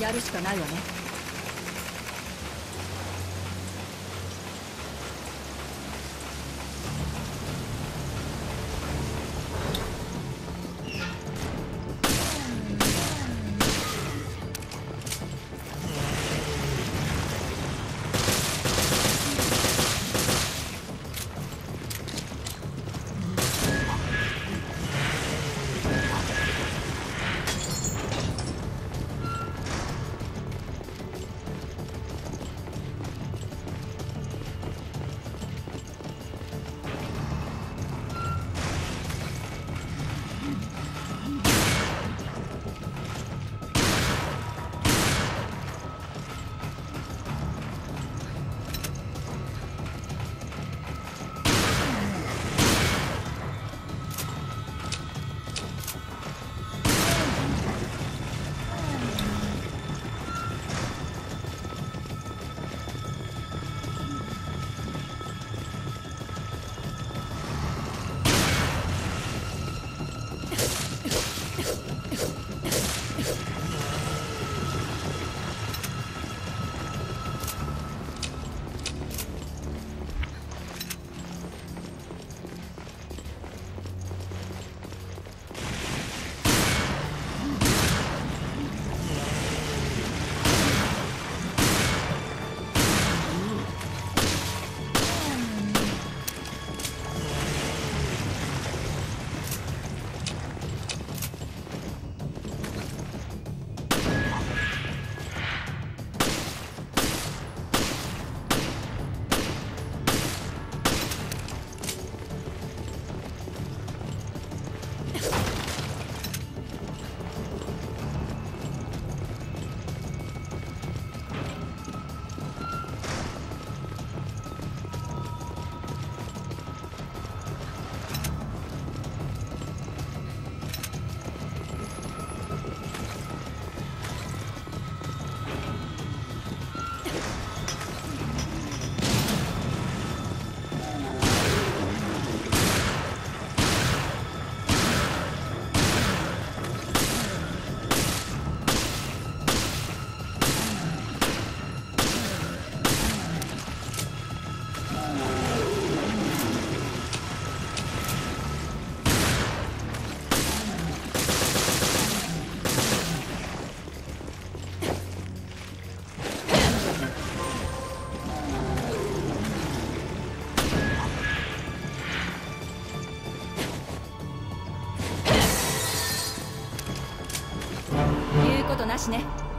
やるしかないわね。なしね。